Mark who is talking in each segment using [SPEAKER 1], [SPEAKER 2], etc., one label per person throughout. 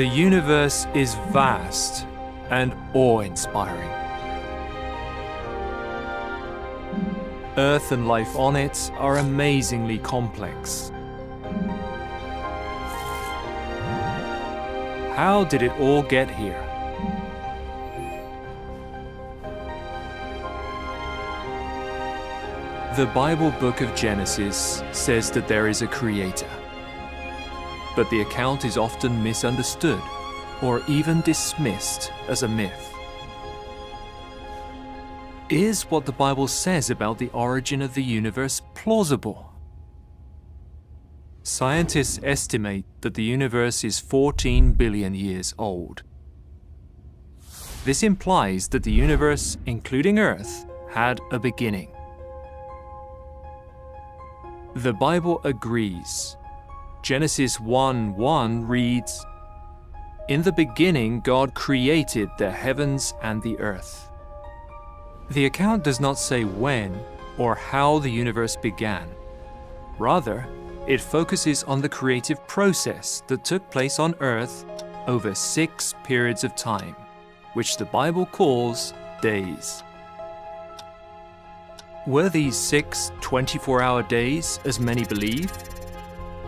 [SPEAKER 1] The universe is vast and awe-inspiring. Earth and life on it are amazingly complex. How did it all get here? The Bible book of Genesis says that there is a creator. But the account is often misunderstood or even dismissed as a myth. Is what the Bible says about the origin of the universe plausible? Scientists estimate that the universe is 14 billion years old. This implies that the universe, including Earth, had a beginning. The Bible agrees. Genesis 1 1 reads, In the beginning, God created the heavens and the earth. The account does not say when or how the universe began. Rather, it focuses on the creative process that took place on earth over six periods of time, which the Bible calls days. Were these six 24 hour days, as many believe?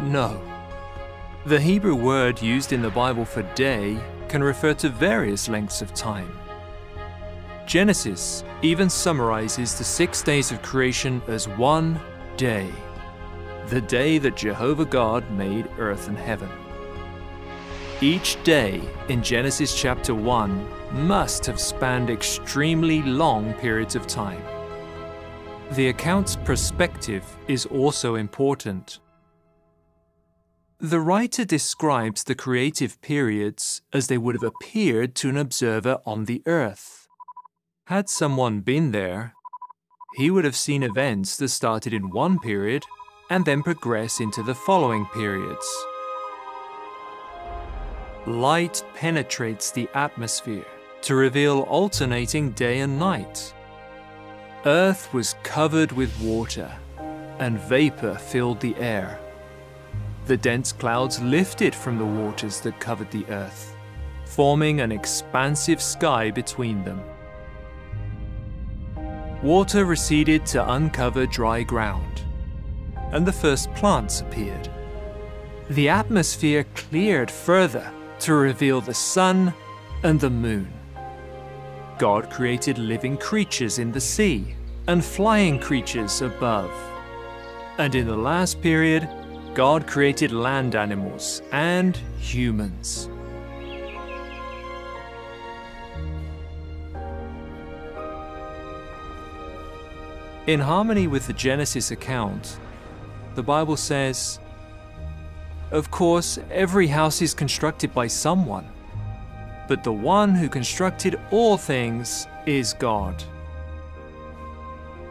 [SPEAKER 1] No. The Hebrew word used in the Bible for day can refer to various lengths of time. Genesis even summarizes the six days of creation as one day, the day that Jehovah God made earth and heaven. Each day in Genesis chapter 1 must have spanned extremely long periods of time. The account's perspective is also important. The writer describes the creative periods as they would have appeared to an observer on the earth. Had someone been there, he would have seen events that started in one period and then progress into the following periods. Light penetrates the atmosphere to reveal alternating day and night. Earth was covered with water, and vapor filled the air. The dense clouds lifted from the waters that covered the earth, forming an expansive sky between them. Water receded to uncover dry ground, and the first plants appeared. The atmosphere cleared further to reveal the sun and the moon. God created living creatures in the sea and flying creatures above. And in the last period, God created land animals and humans. In harmony with the Genesis account, the Bible says, Of course, every house is constructed by someone but the one who constructed all things is God.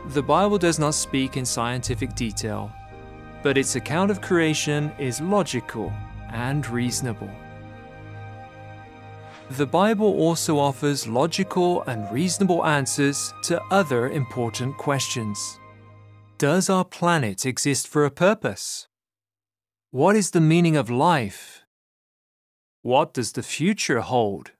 [SPEAKER 1] The Bible does not speak in scientific detail, but its account of creation is logical and reasonable. The Bible also offers logical and reasonable answers to other important questions. Does our planet exist for a purpose? What is the meaning of life what does the future hold?